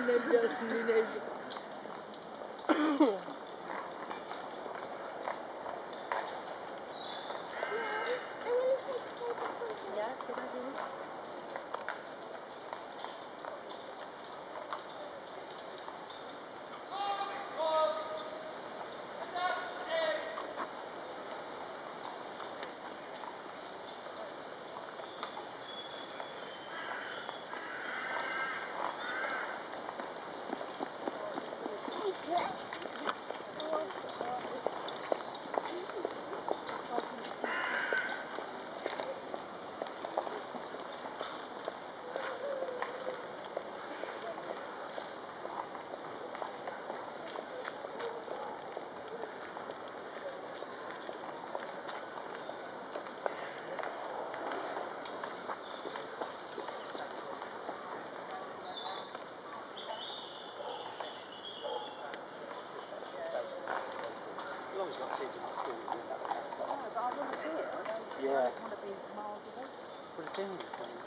and then just teenager. 真랠지 않,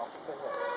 block the hill.